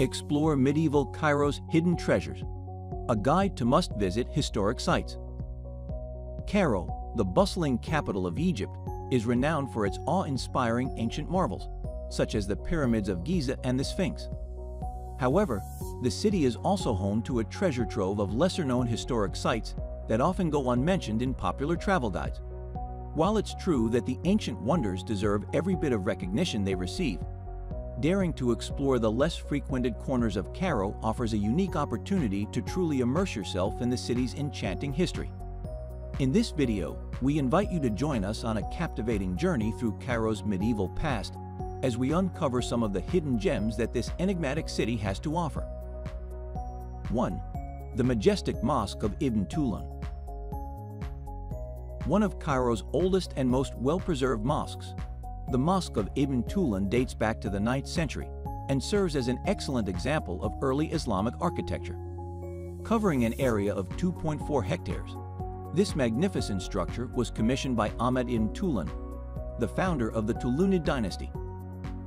Explore Medieval Cairo's Hidden Treasures, a guide to must-visit historic sites. Cairo, the bustling capital of Egypt, is renowned for its awe-inspiring ancient marvels, such as the pyramids of Giza and the Sphinx. However, the city is also home to a treasure trove of lesser-known historic sites that often go unmentioned in popular travel guides. While it's true that the ancient wonders deserve every bit of recognition they receive, daring to explore the less frequented corners of Cairo offers a unique opportunity to truly immerse yourself in the city's enchanting history. In this video, we invite you to join us on a captivating journey through Cairo's medieval past as we uncover some of the hidden gems that this enigmatic city has to offer. 1. The majestic Mosque of Ibn Tulun One of Cairo's oldest and most well-preserved mosques, the Mosque of Ibn Tulun dates back to the 9th century and serves as an excellent example of early Islamic architecture. Covering an area of 2.4 hectares, this magnificent structure was commissioned by Ahmad ibn Tulun, the founder of the Tulunid dynasty.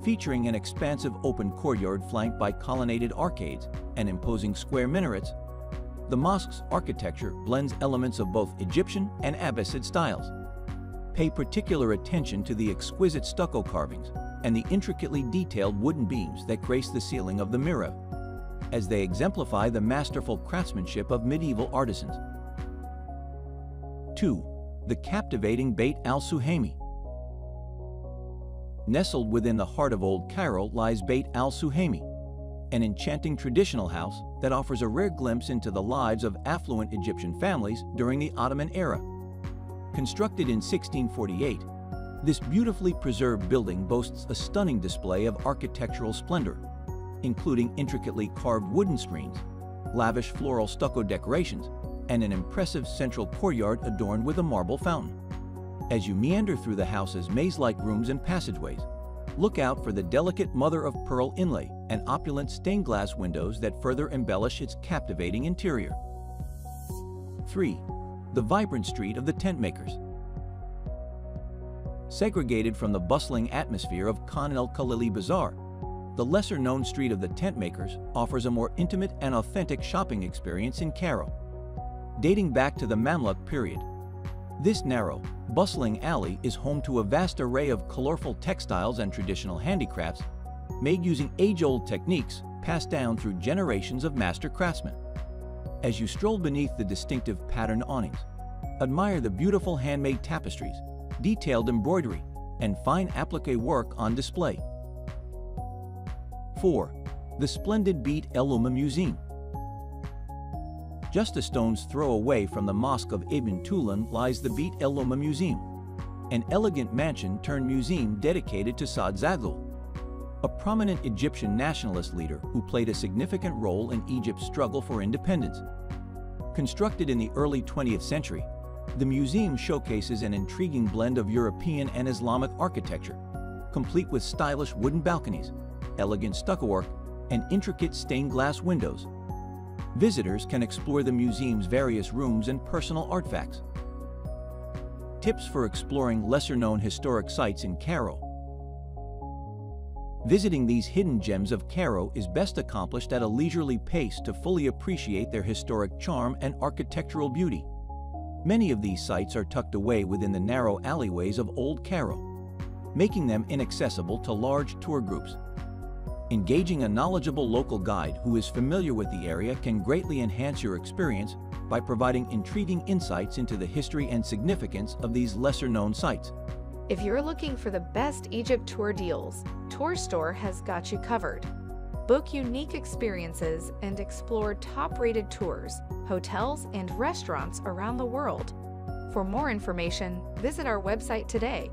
Featuring an expansive open courtyard flanked by colonnaded arcades and imposing square minarets, the mosque's architecture blends elements of both Egyptian and Abbasid styles. Pay particular attention to the exquisite stucco carvings and the intricately detailed wooden beams that grace the ceiling of the mihrab, as they exemplify the masterful craftsmanship of medieval artisans. 2. The captivating Beit al-Suhaimi Nestled within the heart of Old Cairo lies Beit al-Suhaimi, an enchanting traditional house that offers a rare glimpse into the lives of affluent Egyptian families during the Ottoman era. Constructed in 1648, this beautifully preserved building boasts a stunning display of architectural splendor, including intricately carved wooden screens, lavish floral stucco decorations, and an impressive central courtyard adorned with a marble fountain. As you meander through the house's maze-like rooms and passageways, look out for the delicate mother-of-pearl inlay and opulent stained glass windows that further embellish its captivating interior. 3 the vibrant street of the tent makers. Segregated from the bustling atmosphere of Khan el-Khalili Bazaar, the lesser-known street of the tent makers offers a more intimate and authentic shopping experience in Cairo. Dating back to the Mamluk period, this narrow, bustling alley is home to a vast array of colorful textiles and traditional handicrafts made using age-old techniques passed down through generations of master craftsmen. As you stroll beneath the distinctive patterned awnings, admire the beautiful handmade tapestries, detailed embroidery, and fine applique work on display. 4. The splendid Beit el-Umma Museum Just a stone's throw away from the Mosque of Ibn Tulun lies the Beit el-Umma Museum, an elegant mansion turned museum dedicated to Saad Zaghloul, a prominent Egyptian nationalist leader who played a significant role in Egypt's struggle for independence. Constructed in the early 20th century, the museum showcases an intriguing blend of European and Islamic architecture, complete with stylish wooden balconies, elegant stucco work, and intricate stained glass windows. Visitors can explore the museum's various rooms and personal artifacts. Tips for exploring lesser-known historic sites in Cairo Visiting these hidden gems of Cairo is best accomplished at a leisurely pace to fully appreciate their historic charm and architectural beauty. Many of these sites are tucked away within the narrow alleyways of Old Cairo, making them inaccessible to large tour groups. Engaging a knowledgeable local guide who is familiar with the area can greatly enhance your experience by providing intriguing insights into the history and significance of these lesser-known sites. If you're looking for the best Egypt tour deals, Tourz Store has got you covered. Book unique experiences and explore top-rated tours, hotels, and restaurants around the world. For more information, visit our website today